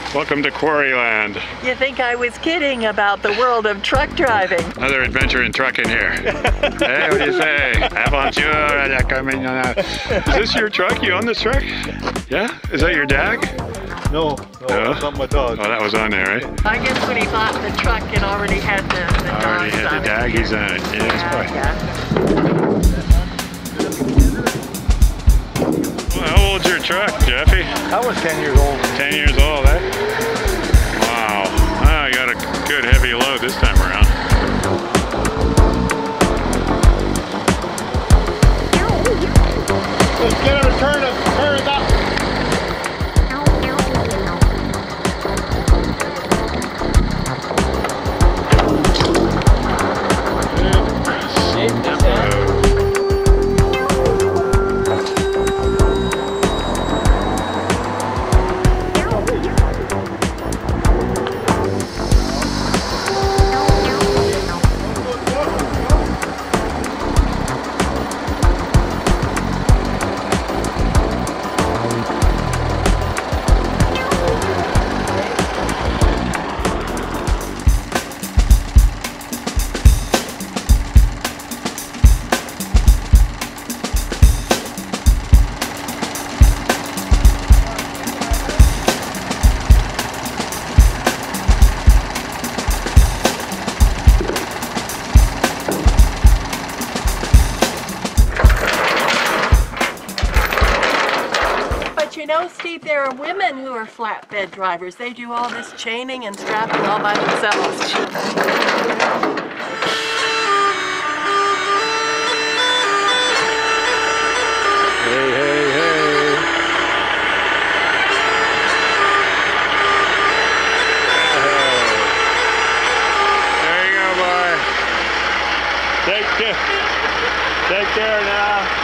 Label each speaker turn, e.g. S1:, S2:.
S1: Hey there. Welcome to Quarryland.
S2: You think I was kidding about the world of truck driving?
S1: Another adventure in trucking here. hey, what do you say? Aventura coming on. Is this your truck? You own this truck? Yeah? Is that your dag?
S3: No, no,
S1: No?
S3: it's not my dog.
S1: Oh, that was on there, right?
S2: I guess when he bought the truck, it already had the, the
S1: Already
S2: dogs
S1: had
S2: on
S1: the
S2: it.
S1: daggies on it. Yes,
S2: Yeah,
S1: boy.
S2: yeah.
S1: Truck, Jeffy?
S3: I was 10 years old.
S1: 10 years old, eh? Wow. Ah, I got a good heavy load this time around.
S3: Let's get her to
S2: you know, Steve, there are women who are flatbed drivers. They do all this chaining and strapping all by themselves. Take care. Take care now.